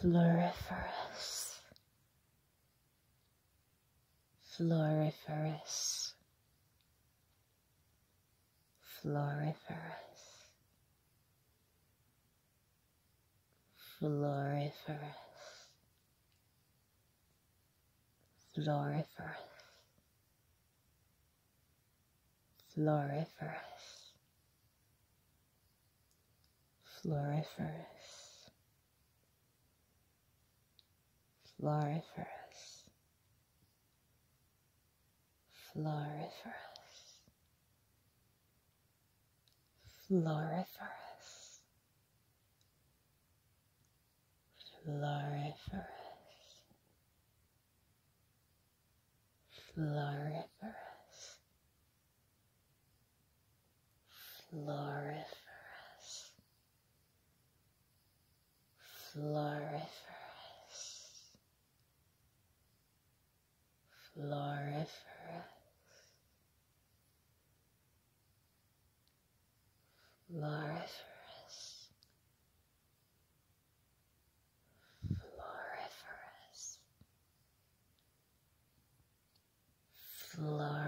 floriferous, floriferous, floriferous, floriferous, floriferous, floriferous, floriferous, floriferous, floriferous, floriferous, floriferous, floriferous, floriferous, floriferous, floriferous, floriferous, floriferous, floriferous,